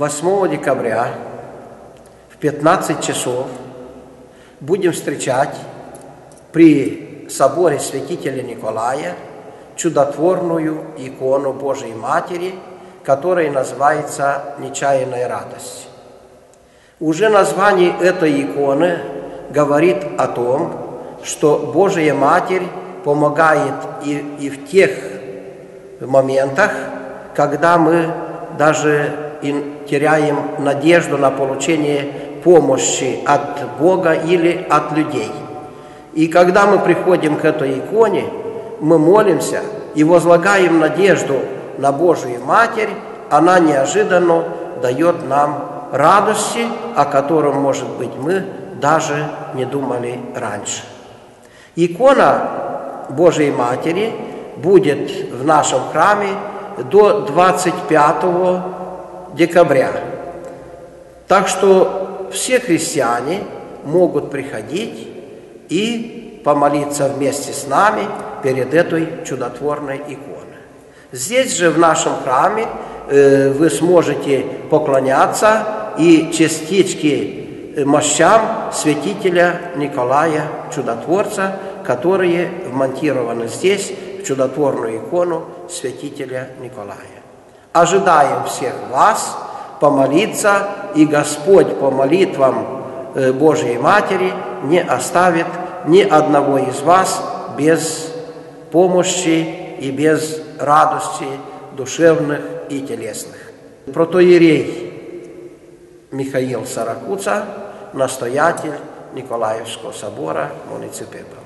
8 декабря в 15 часов будем встречать при соборе святителя Николая чудотворную икону Божией Матери, которая называется «Нечаянная радость». Уже название этой иконы говорит о том, что Божия Матерь помогает и, и в тех моментах, когда мы даже теряем надежду на получение помощи от Бога или от людей. И когда мы приходим к этой иконе, мы молимся и возлагаем надежду на Божию Матерь, она неожиданно дает нам радости, о котором, может быть, мы даже не думали раньше. Икона Божией Матери будет в нашем храме до 25 декабря. Так что все христиане могут приходить и помолиться вместе с нами перед этой чудотворной иконой. Здесь же в нашем храме э, вы сможете поклоняться и частички э, мощам святителя Николая Чудотворца, которые вмонтированы здесь, в чудотворную икону святителя Николая. Ожидаем всех вас помолиться, и Господь по молитвам э, Божьей Матери не оставит ни одного из вас без помощи и без радости душевных и телесных. Протоиерей Михаил Саракуца, настоятель Николаевского собора муниципального.